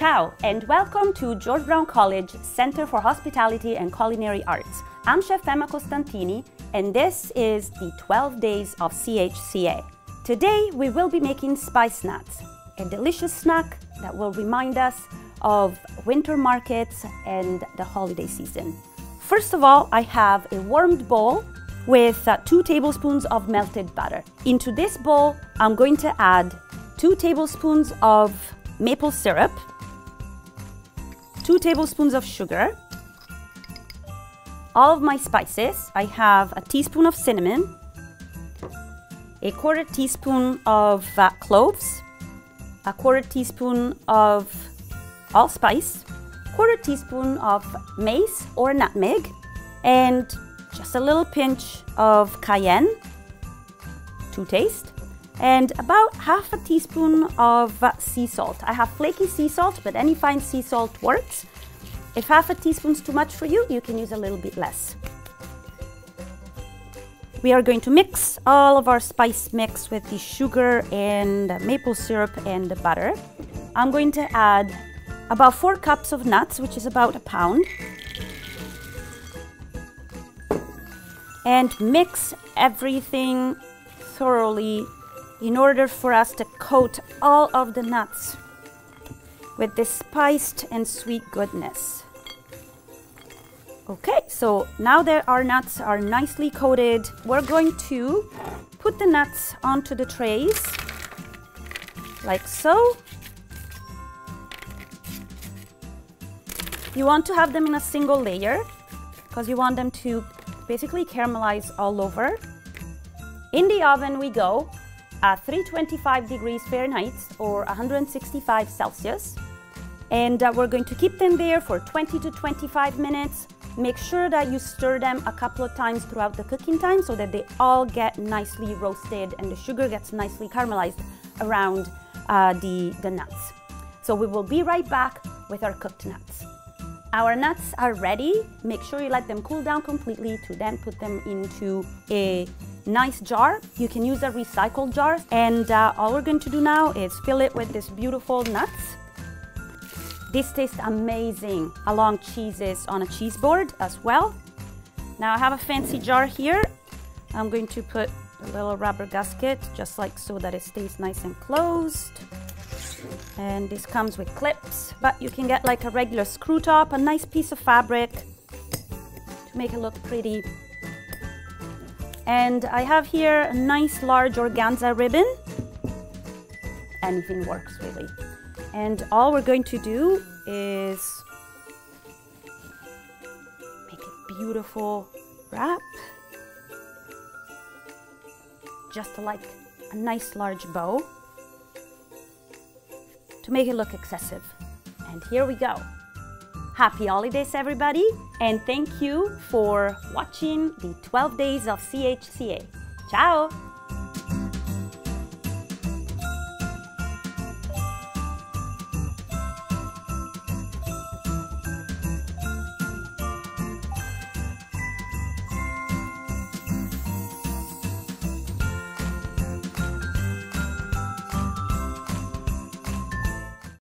Ciao, and welcome to George Brown College Center for Hospitality and Culinary Arts. I'm Chef Ema Costantini, and this is the 12 days of CHCA. Today, we will be making spice nuts, a delicious snack that will remind us of winter markets and the holiday season. First of all, I have a warmed bowl with uh, two tablespoons of melted butter. Into this bowl, I'm going to add two tablespoons of maple syrup, two tablespoons of sugar, all of my spices. I have a teaspoon of cinnamon, a quarter teaspoon of uh, cloves, a quarter teaspoon of allspice, quarter teaspoon of mace or nutmeg, and just a little pinch of cayenne to taste, and about half a teaspoon of sea salt. I have flaky sea salt, but any fine sea salt works. If half a teaspoon is too much for you, you can use a little bit less. We are going to mix all of our spice mix with the sugar and maple syrup and the butter. I'm going to add about four cups of nuts, which is about a pound. And mix everything thoroughly in order for us to coat all of the nuts with this spiced and sweet goodness. Okay, so now that our nuts are nicely coated, we're going to put the nuts onto the trays like so. You want to have them in a single layer because you want them to basically caramelize all over. In the oven we go at 325 degrees Fahrenheit or 165 Celsius. And uh, we're going to keep them there for 20 to 25 minutes. Make sure that you stir them a couple of times throughout the cooking time so that they all get nicely roasted and the sugar gets nicely caramelized around uh, the, the nuts. So we will be right back with our cooked nuts. Our nuts are ready. Make sure you let them cool down completely to then put them into a nice jar. You can use a recycled jar. And uh, all we're going to do now is fill it with this beautiful nuts. This tastes amazing along cheeses on a cheese board as well. Now I have a fancy jar here. I'm going to put a little rubber gasket just like so that it stays nice and closed. And this comes with clips, but you can get like a regular screw top, a nice piece of fabric to make it look pretty. And I have here a nice large organza ribbon. Anything works really. And all we're going to do is make a beautiful wrap. Just like a nice large bow to make it look excessive. And here we go. Happy holidays, everybody, and thank you for watching the 12 days of CHCA. Ciao!